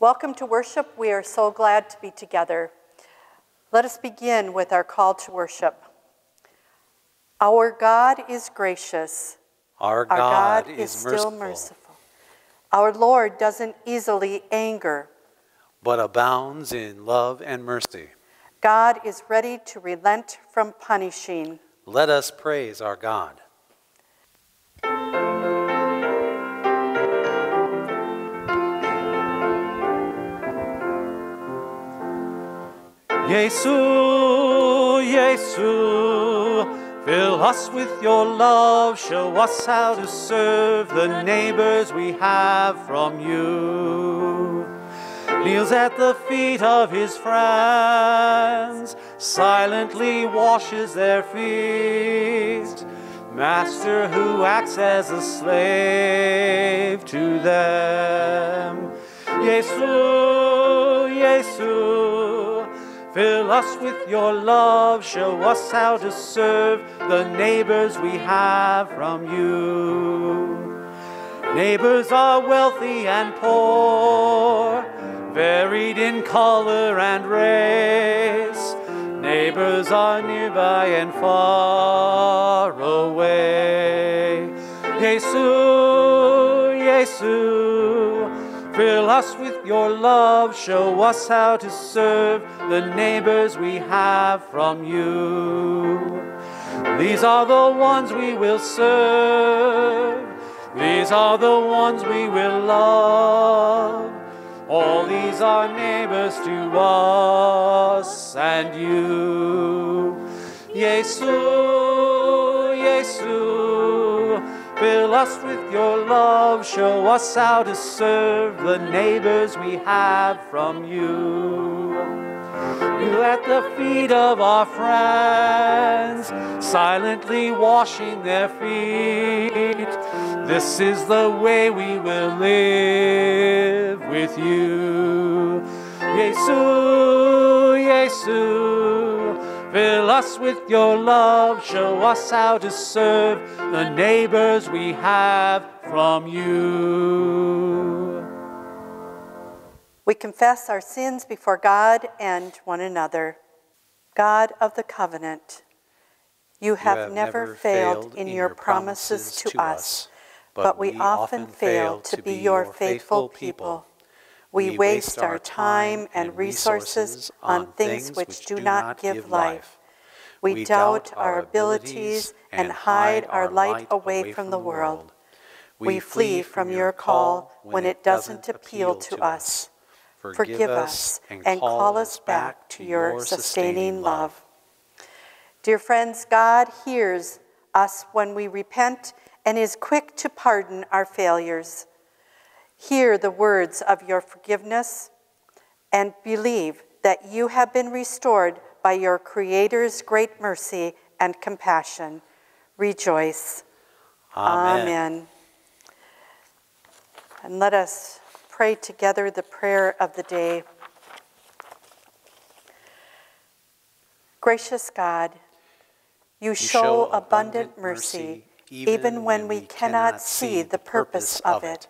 Welcome to worship. We are so glad to be together. Let us begin with our call to worship. Our God is gracious. Our God, Our God is, is merciful, still merciful. Our Lord doesn't easily anger. but abounds in love and mercy. God is ready to relent from punishing. Let us praise our God. Yesu, Yesu, fill us with your love, show us how to serve the neighbors we have from you. Kneels at the feet of his friends, silently washes their feet. Master who acts as a slave to them. Yesu, Yesu, Fill us with your love, show us how to serve the neighbors we have from you. Neighbors are wealthy and poor, varied in color and race. Neighbors are nearby and far away. Yesu, Fill us with your love, show us how to serve the neighbors we have from you. These are the ones we will serve, these are the ones we will love. All these are neighbors to us and you. Yesu, Yesu. Fill us with your love, show us how to serve the neighbors we have from you. You at the feet of our friends, silently washing their feet. This is the way we will live with you. Yesu, Yesu. Fill us with your love, show us how to serve the neighbors we have from you. We confess our sins before God and one another. God of the covenant, you have, have never, never failed failed in in your your promises promises to to us, us, but we often fail to be your faithful people. We waste our time and resources on things which do not give life. We doubt our abilities and hide our light away from the world. We flee from your call when it doesn't appeal to us. Forgive us and call us back to your sustaining love. Dear friends, God hears us when we repent and is quick to pardon our failures. Hear the words of your forgiveness and believe that you have been restored by your Creator's great mercy and compassion. Rejoice. Amen. Amen. And let us pray together the prayer of the day. Gracious God, you, show, abundant mercy even when we cannot see the purpose of it.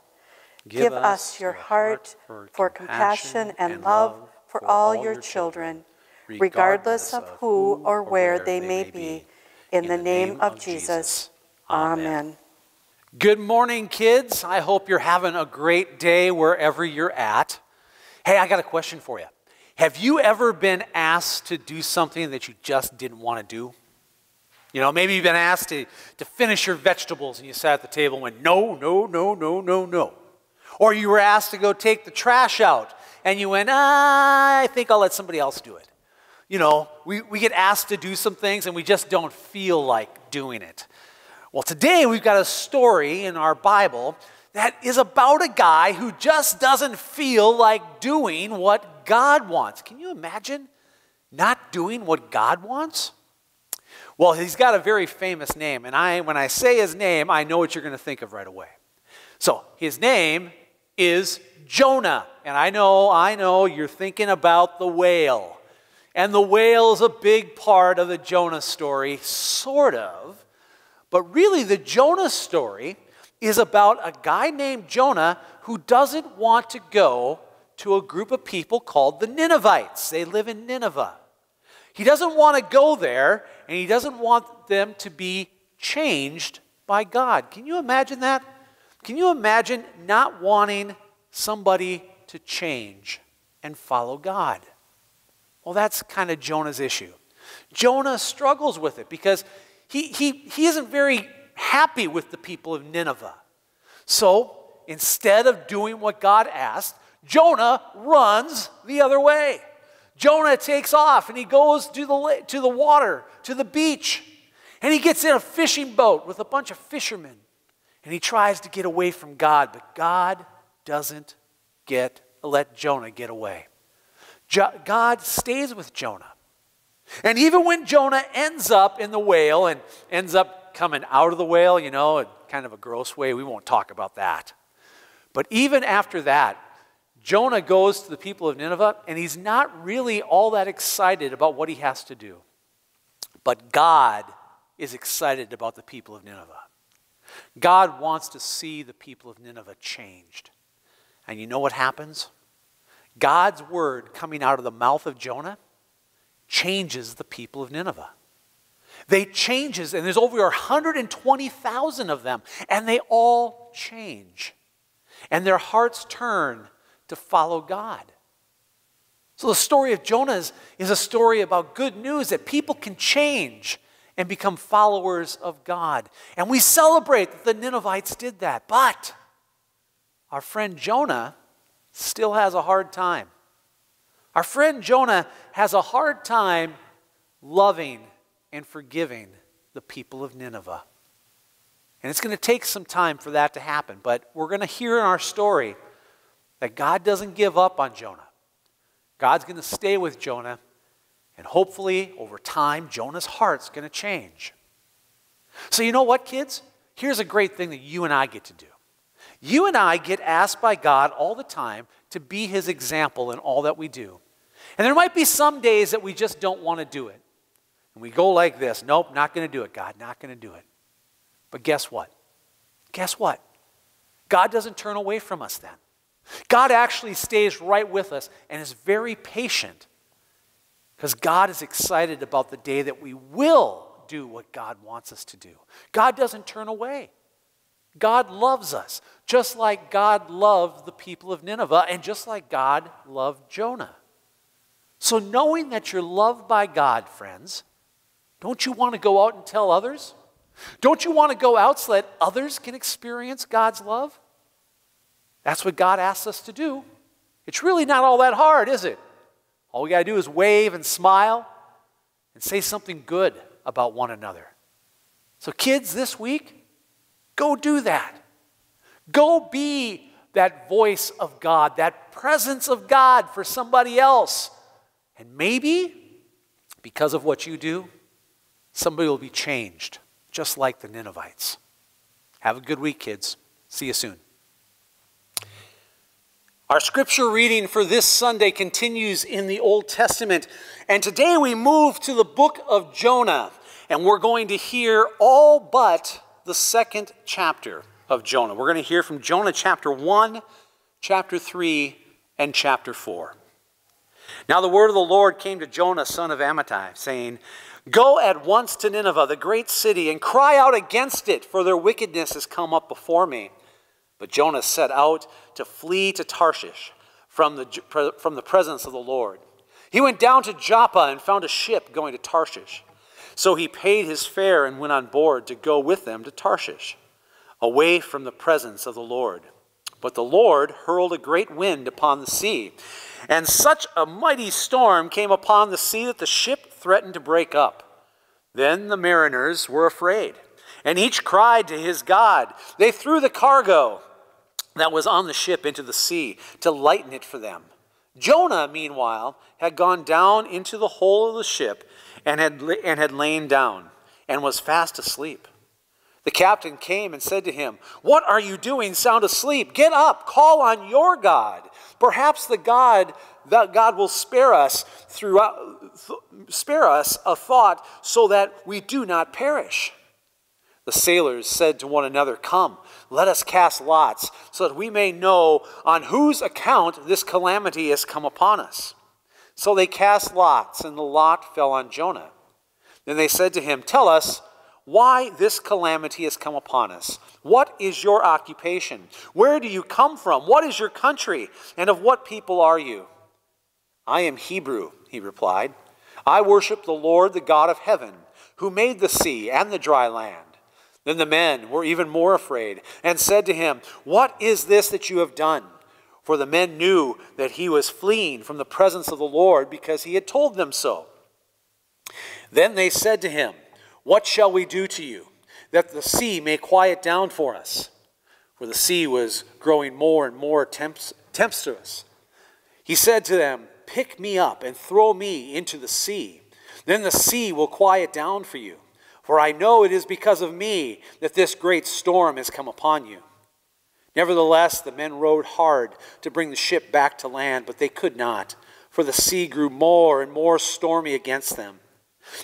Give us your heart for compassion and love for all your children, regardless of who or where they may be. In the name of Jesus, Amen. Good morning, kids. I hope you're having a great day wherever you're at. Hey, I got a question for you. Have you ever been asked to do something that you just didn't want to do? You know, maybe you've been asked to, to finish your vegetables and you sat at the table and went, no, no, no, no, no, no. Or you were asked to go take the trash out and you went, ah, I think I'll let somebody else do it. You know, we, we get asked to do some things and we just don't feel like doing it. Well, today we've got a story in our Bible that is about a guy who just doesn't feel like doing what God wants. Can you imagine not doing what God wants? Well, he's got a very famous name, and I, when I say his name, I know what you're going to think of right away. So, his name is Jonah. And I know, I know you're thinking about the whale. And the whale is a big part of the Jonah story, sort of. But really, the Jonah story is about a guy named Jonah who doesn't want to go to a group of people called the Ninevites. They live in Nineveh. He doesn't want to go there, and he doesn't want them to be changed by God. Can you imagine that? Can you imagine not wanting somebody to change and follow God? Well, that's kind of Jonah's issue. Jonah struggles with it because he, he, he isn't very happy with the people of Nineveh. So instead of doing what God asked, Jonah runs the other way. Jonah takes off and he goes to the, to the water, to the beach, and he gets in a fishing boat with a bunch of fishermen. And he tries to get away from God, but God doesn't get let Jonah get away. Jo- God stays with Jonah. And even when Jonah ends up in the whale and ends up coming out of the whale, you know, in kind of a gross way, we won't talk about that. But even after that, Jonah goes to the people of Nineveh and he's not really all that excited about what he has to do. But God is excited about the people of Nineveh. God wants to see the people of Nineveh changed. And you know what happens? God's word coming out of the mouth of Jonah changes the people of Nineveh. They changes, and there's over 120,000 of them, and they all change. And their hearts turn to follow God. So the story of Jonah is, is a story about good news that people can change and become followers of God. And we celebrate that the Ninevites did that. But our friend Jonah still has a hard time. Our friend Jonah has a hard time loving and forgiving the people of Nineveh. And it's going to take some time for that to happen, but we're going to hear in our story that God doesn't give up on Jonah. God's going to stay with Jonah, and hopefully, over time, Jonah's heart's going to change. So, you know what, kids? Here's a great thing that you and I get to do. You and I get asked by God all the time to be his example in all that we do. And there might be some days that we just don't want to do it. And we go like this Nope, not going to do it, God, not going to do it. But guess what? Guess what? God doesn't turn away from us then. God actually stays right with us and is very patient because God is excited about the day that we will do what God wants us to do. God doesn't turn away. God loves us, just like God loved the people of Nineveh and just like God loved Jonah. So, knowing that you're loved by God, friends, don't you want to go out and tell others? Don't you want to go out so that others can experience God's love? That's what God asks us to do. It's really not all that hard, is it? All we got to do is wave and smile and say something good about one another. So, kids, this week, go do that. Go be that voice of God, that presence of God for somebody else. And maybe, because of what you do, somebody will be changed, just like the Ninevites. Have a good week, kids. See you soon. Our scripture reading for this Sunday continues in the Old Testament. And today we move to the book of Jonah. And we're going to hear all but the second chapter of Jonah. We're going to hear from Jonah chapter 1, chapter 3, and chapter 4. Now the word of the Lord came to Jonah, son of Amittai, saying, Go at once to Nineveh, the great city, and cry out against it, for their wickedness has come up before me. But Jonah set out to flee to Tarshish from the, from the presence of the Lord. He went down to Joppa and found a ship going to Tarshish. So he paid his fare and went on board to go with them to Tarshish, away from the presence of the Lord. But the Lord hurled a great wind upon the sea, and such a mighty storm came upon the sea that the ship threatened to break up. Then the mariners were afraid, and each cried to his God. They threw the cargo that was on the ship into the sea to lighten it for them. Jonah, meanwhile, had gone down into the hole of the ship and had, and had lain down and was fast asleep. The captain came and said to him, What are you doing sound asleep? Get up, call on your God. Perhaps the God that God will spare us throughout, spare us a thought so that we do not perish. The sailors said to one another, Come, let us cast lots, so that we may know on whose account this calamity has come upon us. So they cast lots, and the lot fell on Jonah. Then they said to him, Tell us why this calamity has come upon us. What is your occupation? Where do you come from? What is your country? And of what people are you? I am Hebrew, he replied. I worship the Lord, the God of heaven, who made the sea and the dry land. Then the men were even more afraid and said to him, What is this that you have done? For the men knew that he was fleeing from the presence of the Lord because he had told them so. Then they said to him, What shall we do to you, that the sea may quiet down for us? For the sea was growing more and more tempestuous. He said to them, Pick me up and throw me into the sea. Then the sea will quiet down for you. For I know it is because of me that this great storm has come upon you. Nevertheless, the men rowed hard to bring the ship back to land, but they could not, for the sea grew more and more stormy against them.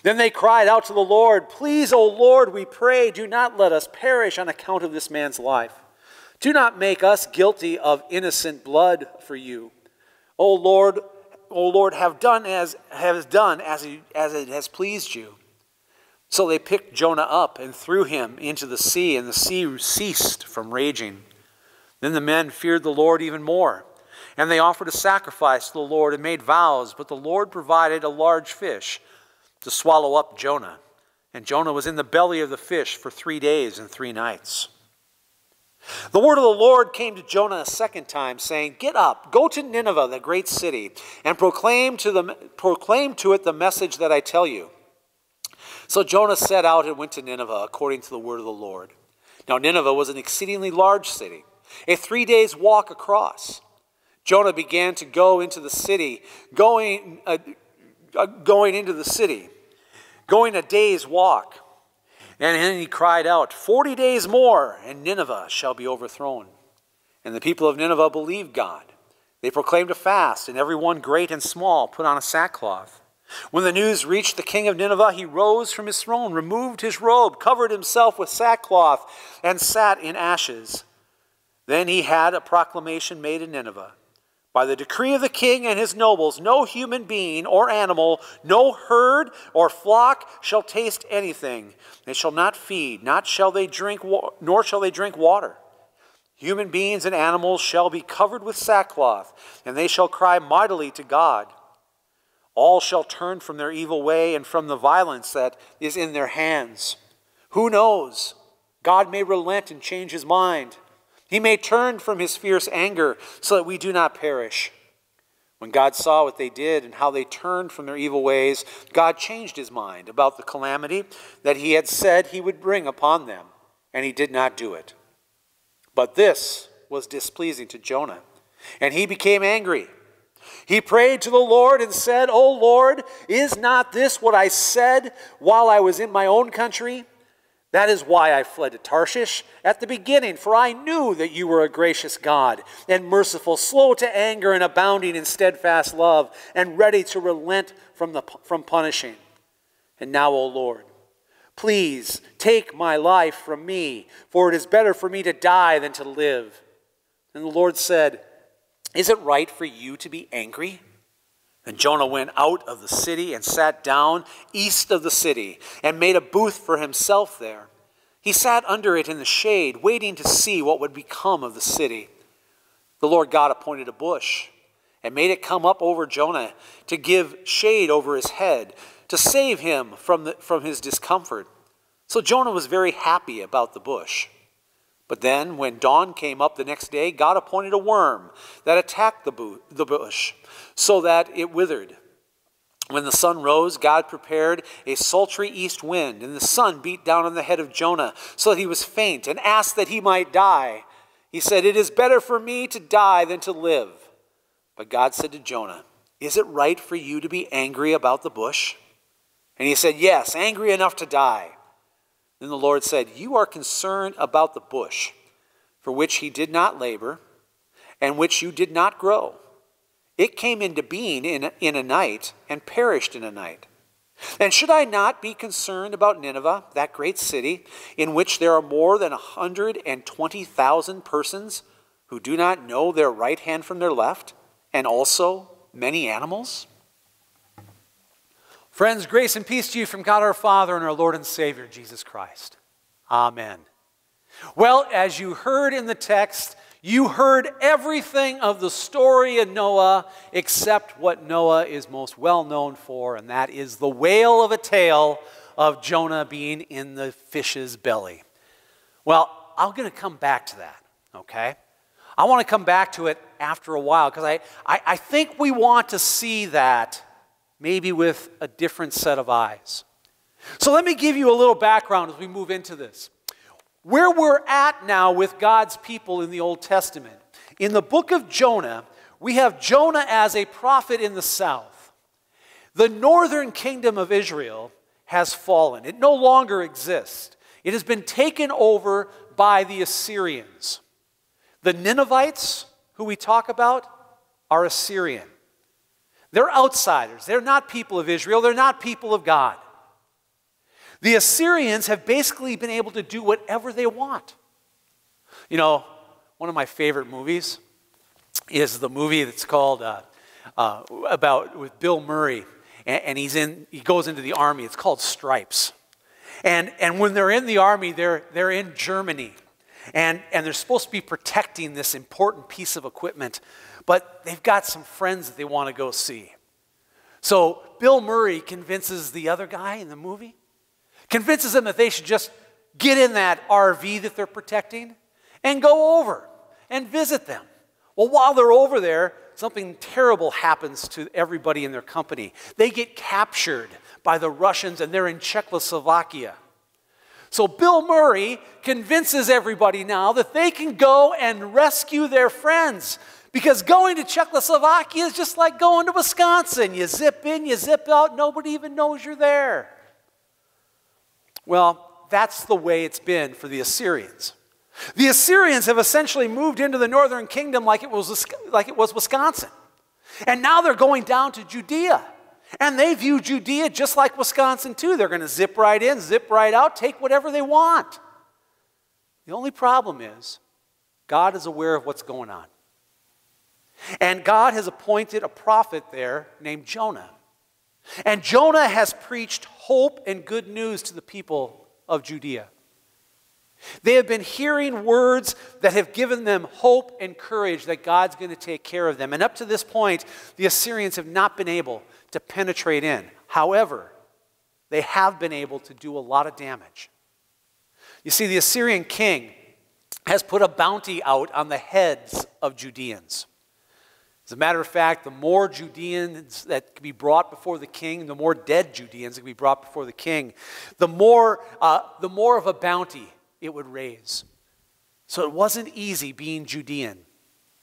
Then they cried out to the Lord, Please, O Lord, we pray, do not let us perish on account of this man's life. Do not make us guilty of innocent blood for you. O Lord, O Lord, have done as has done as, as it has pleased you. So they picked Jonah up and threw him into the sea, and the sea ceased from raging. Then the men feared the Lord even more, and they offered a sacrifice to the Lord and made vows, but the Lord provided a large fish to swallow up Jonah. And Jonah was in the belly of the fish for three days and three nights. The word of the Lord came to Jonah a second time, saying, Get up, go to Nineveh, the great city, and proclaim to, the, proclaim to it the message that I tell you. So Jonah set out and went to Nineveh according to the word of the Lord. Now, Nineveh was an exceedingly large city, a three days' walk across. Jonah began to go into the city, going, uh, uh, going into the city, going a day's walk. And then he cried out, Forty days more, and Nineveh shall be overthrown. And the people of Nineveh believed God. They proclaimed a fast, and every one, great and small, put on a sackcloth. When the news reached the king of Nineveh, he rose from his throne, removed his robe, covered himself with sackcloth, and sat in ashes. Then he had a proclamation made in Nineveh. By the decree of the king and his nobles, no human being or animal, no herd or flock shall taste anything. They shall not feed, not shall they drink, nor shall they drink water. Human beings and animals shall be covered with sackcloth, and they shall cry mightily to God. All shall turn from their evil way and from the violence that is in their hands. Who knows? God may relent and change his mind. He may turn from his fierce anger so that we do not perish. When God saw what they did and how they turned from their evil ways, God changed his mind about the calamity that he had said he would bring upon them, and he did not do it. But this was displeasing to Jonah, and he became angry. He prayed to the Lord and said, O Lord, is not this what I said while I was in my own country? That is why I fled to Tarshish at the beginning, for I knew that you were a gracious God and merciful, slow to anger and abounding in steadfast love, and ready to relent from, the, from punishing. And now, O Lord, please take my life from me, for it is better for me to die than to live. And the Lord said, is it right for you to be angry? And Jonah went out of the city and sat down east of the city and made a booth for himself there. He sat under it in the shade, waiting to see what would become of the city. The Lord God appointed a bush and made it come up over Jonah to give shade over his head, to save him from, the, from his discomfort. So Jonah was very happy about the bush. But then, when dawn came up the next day, God appointed a worm that attacked the bush so that it withered. When the sun rose, God prepared a sultry east wind, and the sun beat down on the head of Jonah so that he was faint and asked that he might die. He said, It is better for me to die than to live. But God said to Jonah, Is it right for you to be angry about the bush? And he said, Yes, angry enough to die. Then the Lord said, You are concerned about the bush, for which he did not labor, and which you did not grow. It came into being in a, in a night and perished in a night. And should I not be concerned about Nineveh, that great city, in which there are more than 120,000 persons who do not know their right hand from their left, and also many animals? Friends, grace and peace to you from God our Father and our Lord and Savior, Jesus Christ. Amen. Well, as you heard in the text, you heard everything of the story of Noah except what Noah is most well known for, and that is the whale of a tale of Jonah being in the fish's belly. Well, I'm going to come back to that, okay? I want to come back to it after a while because I, I, I think we want to see that maybe with a different set of eyes. So let me give you a little background as we move into this. Where we're at now with God's people in the Old Testament, in the book of Jonah, we have Jonah as a prophet in the south. The northern kingdom of Israel has fallen, it no longer exists. It has been taken over by the Assyrians. The Ninevites, who we talk about, are Assyrian. They're outsiders. They're not people of Israel. They're not people of God. The Assyrians have basically been able to do whatever they want. You know, one of my favorite movies is the movie that's called uh, uh, about with Bill Murray, and, and, he's in. He goes into the army. It's called Stripes, and and when they're in the army, they're they're in Germany, and and they're supposed to be protecting this important piece of equipment, but they've got some friends that they want to go see. So Bill Murray convinces the other guy in the movie convinces them that they should just get in that RV that they're protecting and go over and visit them. Well, while they're over there, something terrible happens to everybody in their company. They get captured by the Russians and they're in Czechoslovakia. So Bill Murray convinces everybody now that they can go and rescue their friends. Because going to Czechoslovakia is just like going to Wisconsin. You zip in, you zip out, nobody even knows you're there. Well, that's the way it's been for the Assyrians. The Assyrians have essentially moved into the northern kingdom like it was, like it was Wisconsin. And now they're going down to Judea. And they view Judea just like Wisconsin, too. They're going to zip right in, zip right out, take whatever they want. The only problem is God is aware of what's going on. And God has appointed a prophet there named Jonah. And Jonah has preached hope and good news to the people of Judea. They have been hearing words that have given them hope and courage that God's going to take care of them. And up to this point, the Assyrians have not been able to penetrate in. However, they have been able to do a lot of damage. You see, the Assyrian king has put a bounty out on the heads of Judeans. As a matter of fact, the more Judeans that can be brought before the king, the more dead Judeans that can be brought before the king, the more, uh, the more of a bounty it would raise. So it wasn't easy being Judean,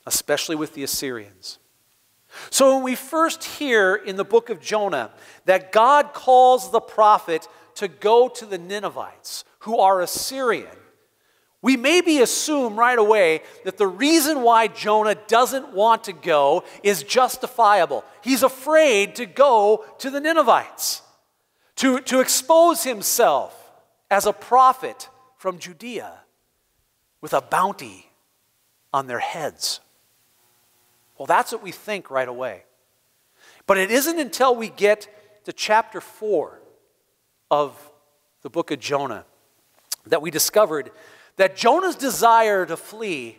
especially with the Assyrians. So when we first hear in the book of Jonah that God calls the prophet to go to the Ninevites, who are Assyrian, we maybe assume right away that the reason why Jonah doesn't want to go is justifiable. He's afraid to go to the Ninevites, to, to expose himself as a prophet from Judea with a bounty on their heads. Well, that's what we think right away. But it isn't until we get to chapter 4 of the book of Jonah that we discovered that Jonah's desire to flee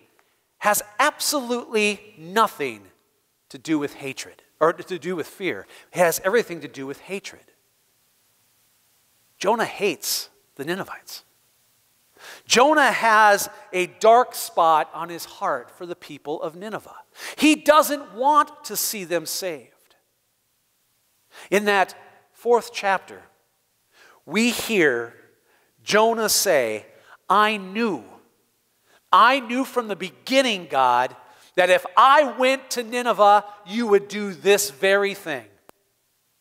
has absolutely nothing to do with hatred or to do with fear. It has everything to do with hatred. Jonah hates the Ninevites. Jonah has a dark spot on his heart for the people of Nineveh. He doesn't want to see them saved. In that fourth chapter, we hear Jonah say, I knew. I knew from the beginning, God, that if I went to Nineveh, you would do this very thing.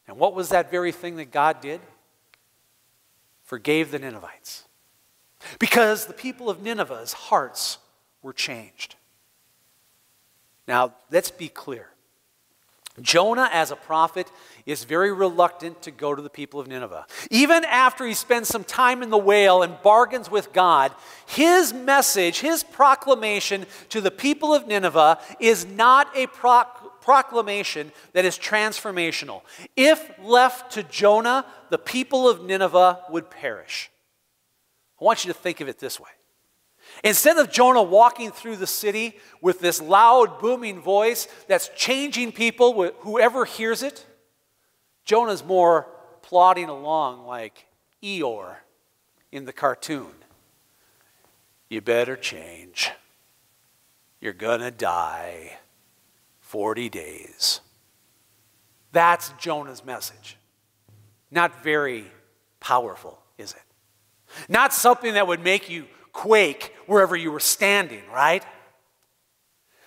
And what was that very thing that God did? Forgave the Ninevites. Because the people of Nineveh's hearts were changed. Now, let's be clear. Jonah, as a prophet, is very reluctant to go to the people of Nineveh. Even after he spends some time in the whale and bargains with God, his message, his proclamation to the people of Nineveh is not a proclamation that is transformational. If left to Jonah, the people of Nineveh would perish. I want you to think of it this way Instead of Jonah walking through the city with this loud, booming voice that's changing people, whoever hears it, Jonah's more plodding along like Eeyore in the cartoon. You better change. You're going to die 40 days. That's Jonah's message. Not very powerful, is it? Not something that would make you quake wherever you were standing, right?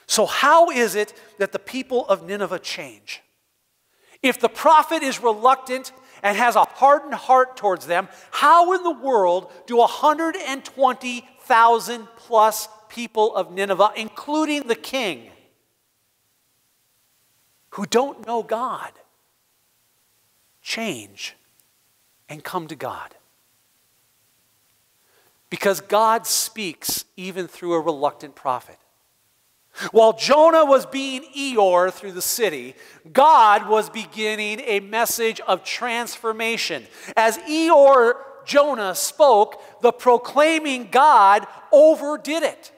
So, how is it that the people of Nineveh change? If the prophet is reluctant and has a hardened heart towards them, how in the world do 120,000 plus people of Nineveh, including the king, who don't know God, change and come to God? Because God speaks even through a reluctant prophet. While Jonah was being Eeyore through the city, God was beginning a message of transformation. As Eeyore Jonah spoke, the proclaiming God overdid it.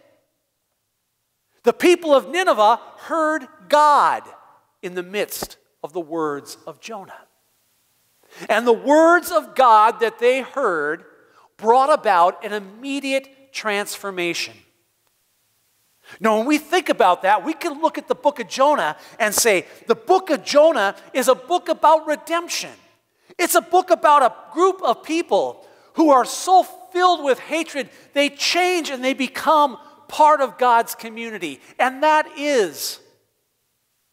The people of Nineveh heard God in the midst of the words of Jonah. And the words of God that they heard brought about an immediate transformation. Now, when we think about that, we can look at the book of Jonah and say, the book of Jonah is a book about redemption. It's a book about a group of people who are so filled with hatred, they change and they become part of God's community. And that is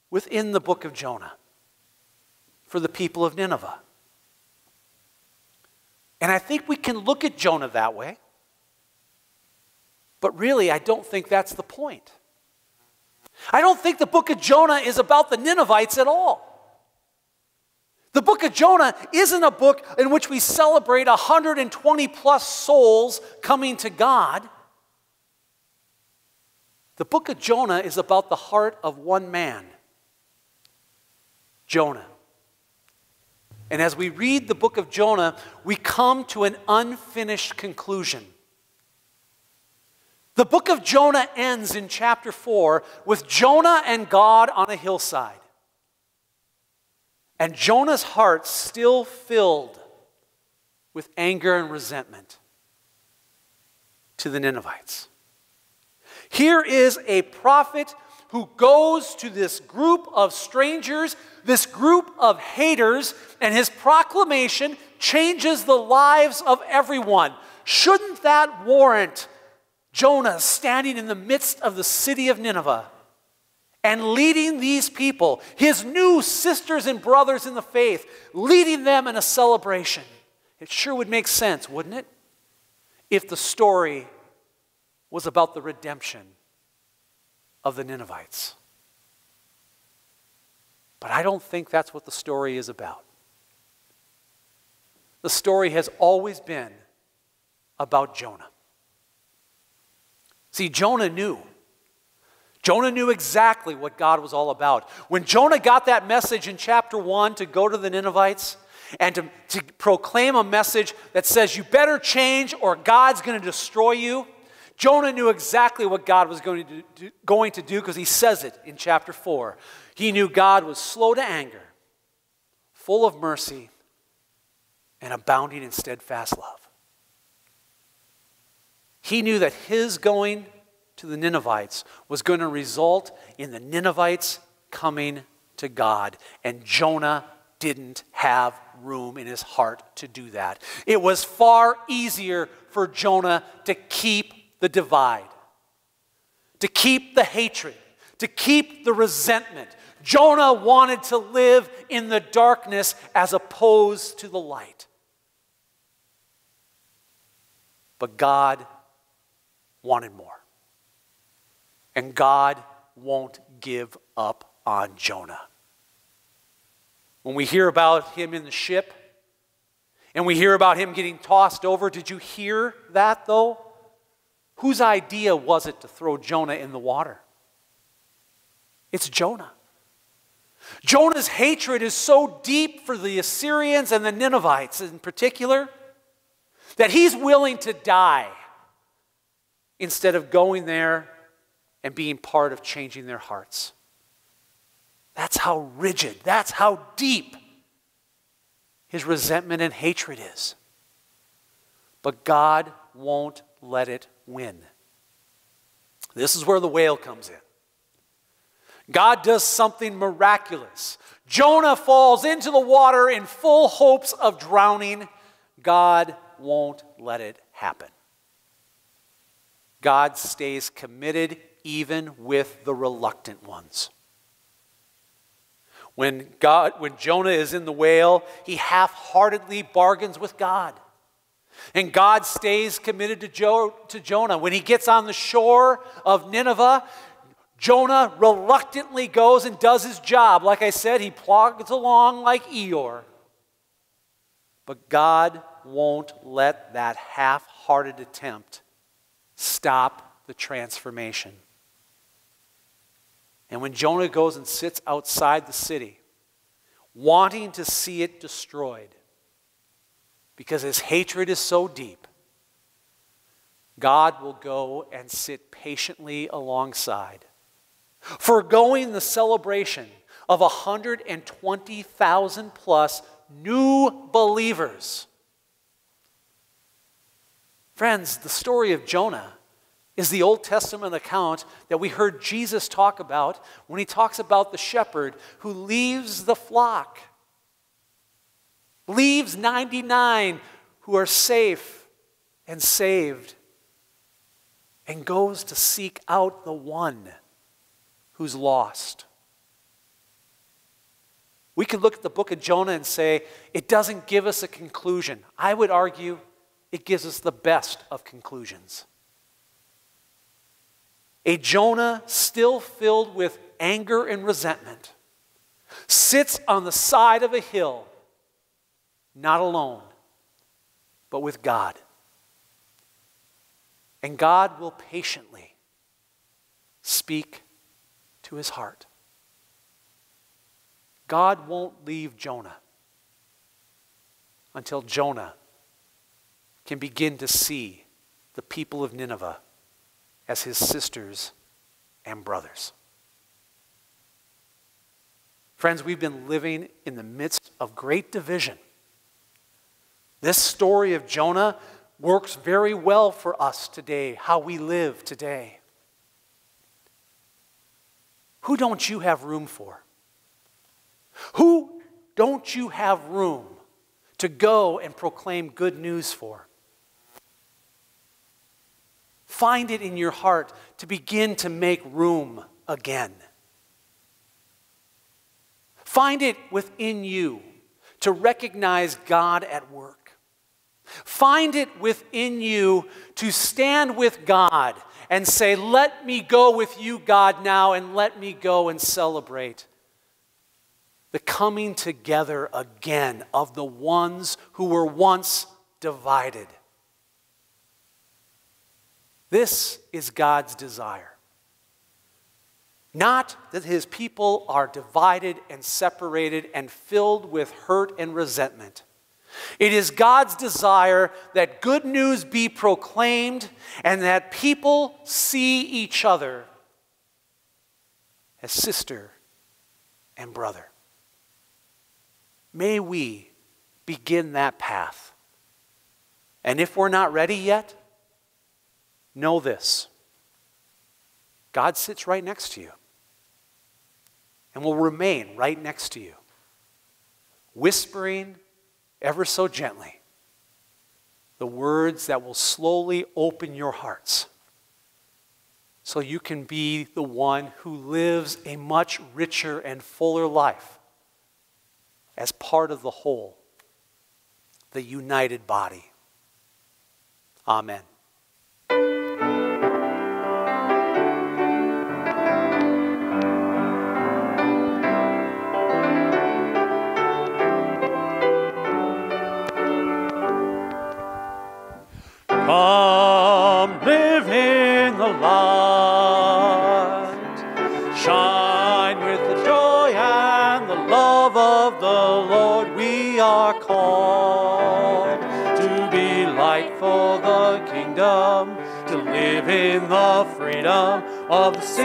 within the book of Jonah for the people of Nineveh. And I think we can look at Jonah that way. But really, I don't think that's the point. I don't think the book of Jonah is about the Ninevites at all. The book of Jonah isn't a book in which we celebrate 120 plus souls coming to God. The book of Jonah is about the heart of one man, Jonah. And as we read the book of Jonah, we come to an unfinished conclusion. The book of Jonah ends in chapter 4 with Jonah and God on a hillside. And Jonah's heart still filled with anger and resentment to the Ninevites. Here is a prophet who goes to this group of strangers, this group of haters, and his proclamation changes the lives of everyone. Shouldn't that warrant Jonah standing in the midst of the city of Nineveh and leading these people, his new sisters and brothers in the faith, leading them in a celebration? It sure would make sense, wouldn't it? If the story was about the redemption of the Ninevites. But I don't think that's what the story is about. The story has always been about Jonah. See, Jonah knew. Jonah knew exactly what God was all about. When Jonah got that message in chapter 1 to go to the Ninevites and to, to proclaim a message that says, You better change or God's going to destroy you, Jonah knew exactly what God was going to do, because he says it in chapter 4. He knew God was slow to anger, full of mercy, and abounding in steadfast love. He knew that his going to the Ninevites was going to result in the Ninevites coming to God, and Jonah didn't have room in his heart to do that. It was far easier for Jonah to keep the divide, to keep the hatred, to keep the resentment. Jonah wanted to live in the darkness as opposed to the light. But God wanted more. And God won't give up on Jonah. When we hear about him in the ship and we hear about him getting tossed over, did you hear that though? Whose idea was it to throw Jonah in the water? It's Jonah. Jonah's hatred is so deep for the Assyrians and the Ninevites in particular that he's willing to die instead of going there and being part of changing their hearts. That's how rigid, that's how deep his resentment and hatred is. But God won't let it win. This is where the whale comes in. God does something miraculous. Jonah falls into the water in full hopes of drowning. God won't let it happen. God stays committed even with the reluctant ones. When, God, when Jonah is in the whale, he half heartedly bargains with God. And God stays committed to, jo- to Jonah. When he gets on the shore of Nineveh, Jonah reluctantly goes and does his job. Like I said, he plods along like Eeyore. But God won't let that half hearted attempt stop the transformation. And when Jonah goes and sits outside the city, wanting to see it destroyed, because his hatred is so deep, God will go and sit patiently alongside, foregoing the celebration of 120,000 plus new believers. Friends, the story of Jonah is the Old Testament account that we heard Jesus talk about when he talks about the shepherd who leaves the flock, leaves 99 who are safe and saved, and goes to seek out the one who's lost. We could look at the book of Jonah and say it doesn't give us a conclusion. I would argue it gives us the best of conclusions. A Jonah still filled with anger and resentment sits on the side of a hill, not alone, but with God. And God will patiently speak to his heart. God won't leave Jonah until Jonah can begin to see the people of Nineveh as his sisters and brothers. Friends, we've been living in the midst of great division. This story of Jonah works very well for us today, how we live today. Who don't you have room for? Who don't you have room to go and proclaim good news for? Find it in your heart to begin to make room again. Find it within you to recognize God at work. Find it within you to stand with God and say, Let me go with you, God, now, and let me go and celebrate the coming together again of the ones who were once divided. This is God's desire. Not that his people are divided and separated and filled with hurt and resentment. It is God's desire that good news be proclaimed and that people see each other as sister and brother. May we begin that path. And if we're not ready yet, Know this God sits right next to you and will remain right next to you, whispering ever so gently the words that will slowly open your hearts so you can be the one who lives a much richer and fuller life as part of the whole, the united body. Amen. Of the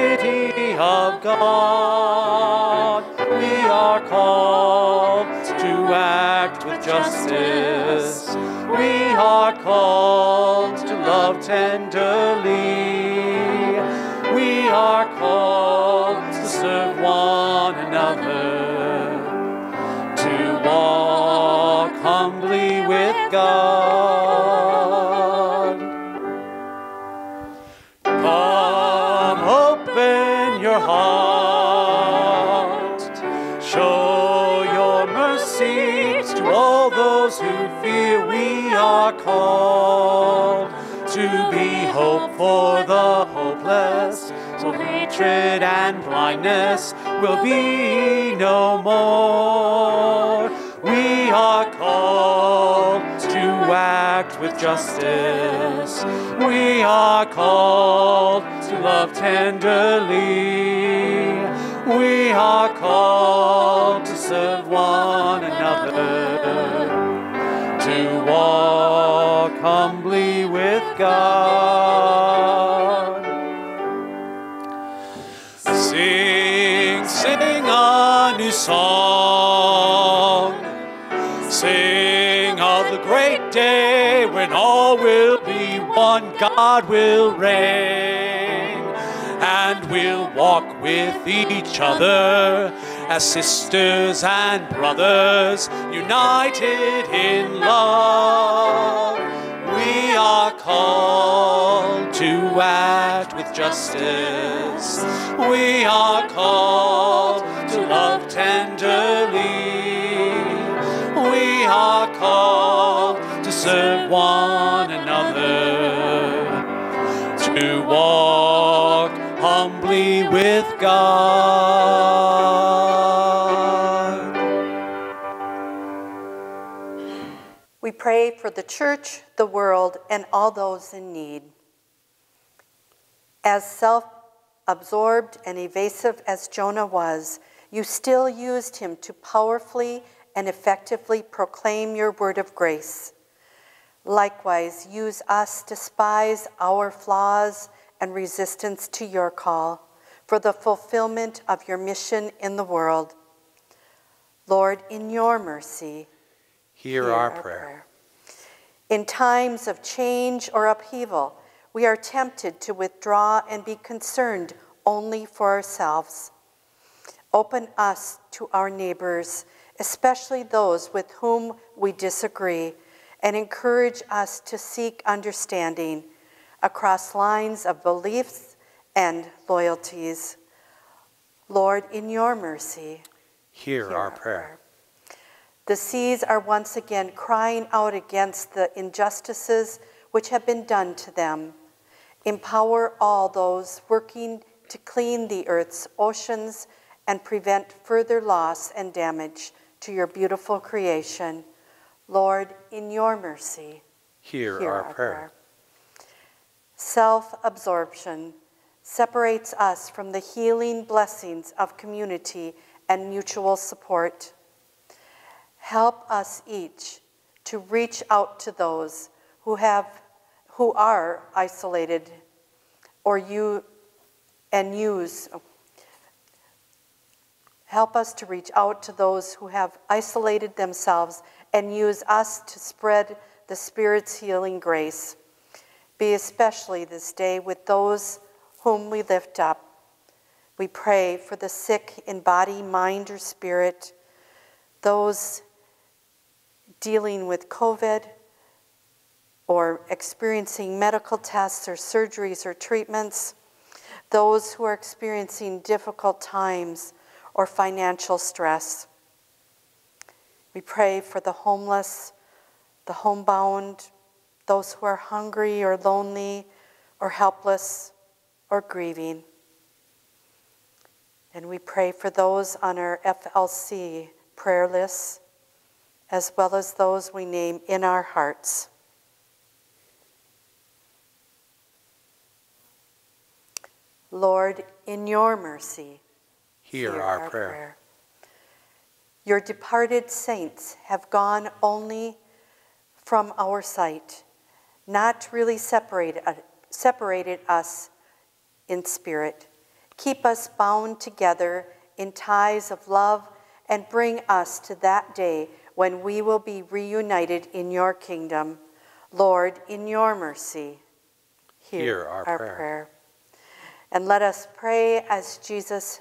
for the hopeless, so hatred and blindness will be no more. We are called to act with justice. We are called to love tenderly. We are called to serve one another, to walk humbly with God. Song. Sing of the great day when all will be one. God will reign, and we'll walk with each other as sisters and brothers, united in love. We are called to act with justice. We are called tenderly. We are called to serve one another, to walk humbly with God. We pray for the church, the world, and all those in need. As self absorbed and evasive as Jonah was, you still used him to powerfully and effectively proclaim your word of grace. Likewise, use us despise our flaws and resistance to your call for the fulfillment of your mission in the world. Lord, in your mercy, Hear, our, prayer. In times of change or upheaval, we are tempted to withdraw and be concerned only for ourselves. Open us to our neighbors, especially those with whom we disagree, and encourage us to seek understanding across lines of beliefs and loyalties. Lord, in your mercy, Hear, hear our prayer. The seas are once again crying out against the injustices which have been done to them. Empower all those working to clean the earth's oceans and prevent further loss and damage to your beautiful creation. Lord, in your mercy, Hear, hear our, prayer. Self absorption separates us from the healing blessings of community and mutual support. Help us each to reach out to those who have who are isolated or you and use help us to reach out to those who have isolated themselves and use us to spread the spirit's healing grace. Be especially this day with those whom we lift up. We pray for the sick in body mind or spirit those dealing with COVID or experiencing medical tests or surgeries or treatments, those who are experiencing difficult times or financial stress. We pray for the homeless, the homebound, those who are hungry or lonely or helpless or grieving. And we pray for those on our FLC prayer list, as well as those we name in our hearts. Lord, in your mercy, Hear, our, prayer. Your departed saints have gone only from our sight, not really separated, uh, separated us in spirit. Keep us bound together in ties of love and bring us to that day when we will be reunited in your kingdom. Lord, in your mercy, hear, hear our, our prayer. prayer. And let us pray as Jesus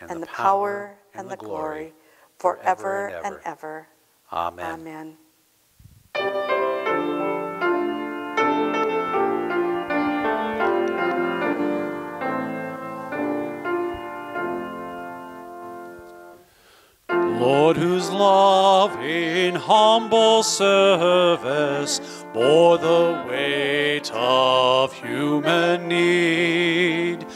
and the power, and the glory, forever and ever. Amen. Amen. Lord, whose love in humble service bore the weight of human need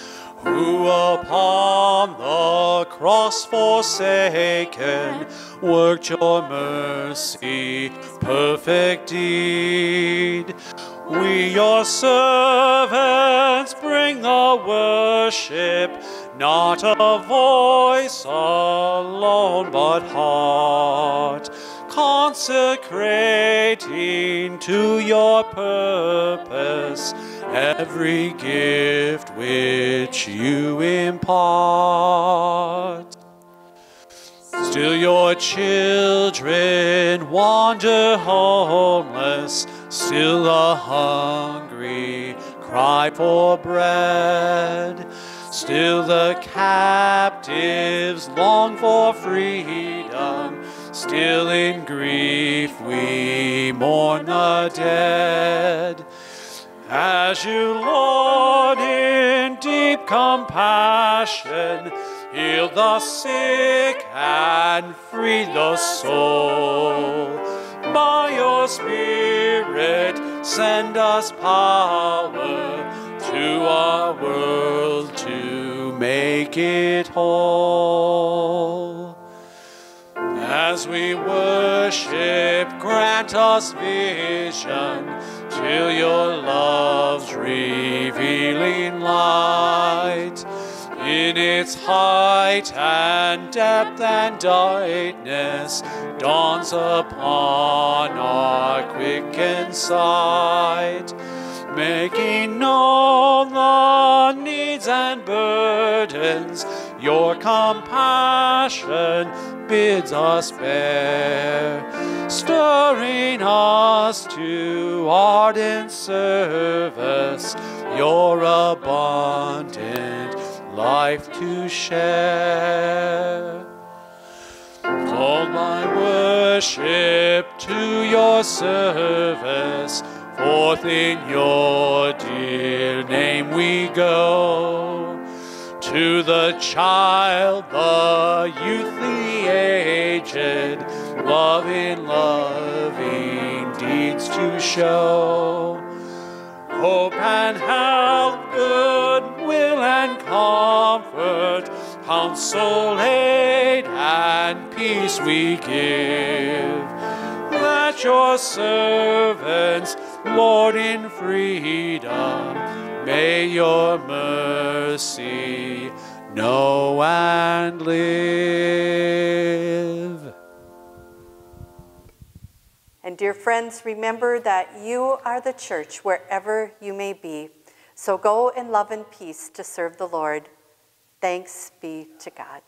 upon the cross forsaken worked your mercy perfect deed. We, your servants, bring the worship, not a voice alone, but heart consecrating to your purpose every gift which you impart. Still your children wander homeless, still the hungry cry for bread. Still the captives long for freedom, still in grief we mourn the dead. As you, Lord, in deep compassion, heal the sick and free the soul. By your Spirit, send us power to our world to make it whole. As we worship, grant us vision till your love's revealing light. In its height and depth and darkness dawns upon our quickened sight, making known the needs and burdens your compassion bids us bear, stirring us to ardent service, your abundant life to share. Call my worship to your service, forth in your dear name we go to the child, the youth, the aged, loving, loving deeds to show. Hope and health, goodwill and comfort, counsel, aid, and peace we give. Let your servants, Lord, in freedom, May your mercy know and live. And dear friends, remember that you are the church wherever you may be. So go in love and peace to serve the Lord. Thanks be to God.